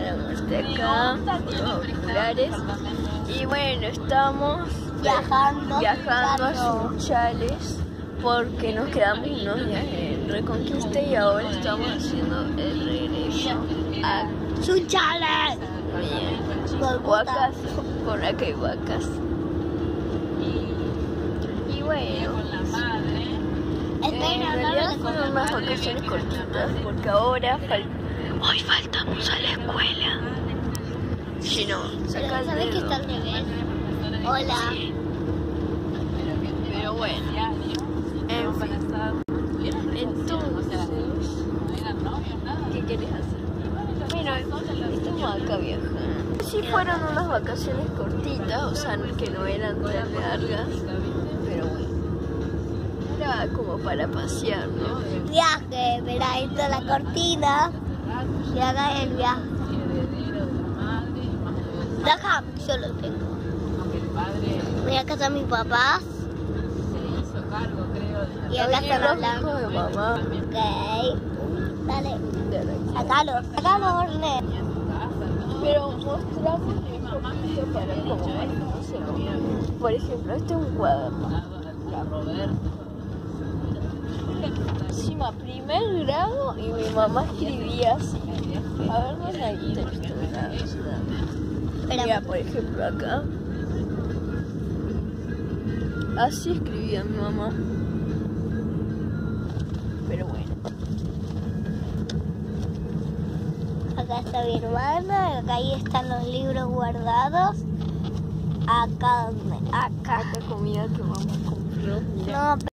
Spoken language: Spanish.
la muerte acá, los auriculares. Y bueno, estamos Viajando, viajando a. Sunchales porque nos quedamos unos días en Reconquista y ahora estamos haciendo el regreso a ¡Sunchales! Huacas, por acá hay huacas. Y bueno, en realidad fueron unas vacaciones cortitas porque ahora fal hoy faltamos a la escuela. Si no, saca ¿Sabes que está al revés? Hola. Pero bueno, en fin. Entonces, ¿qué querés hacer? Bueno, estamos acá viajando. Sí fueron unas vacaciones cortitas, o sea, que no eran tan largas, pero bueno. Era como para pasear, ¿no? Viaje, verá, ahí está la cortina. Y acá el viaje. Deja, yo lo tengo. Voy a casa de mis papás. Y acá de mamá. Ok. Dale. Sacalo. Sacalo, Orne. Pero mostramos para se. Por ejemplo, este es un cuaderno. Primer grado y mi mamá escribía así. A ver, no la. Mira, por ejemplo, acá. Así escribía mi mamá. Pero bueno. acá está mi hermana. Acá ahí están los libros guardados. Acá. Acá. Acá comida que mamá compró. No,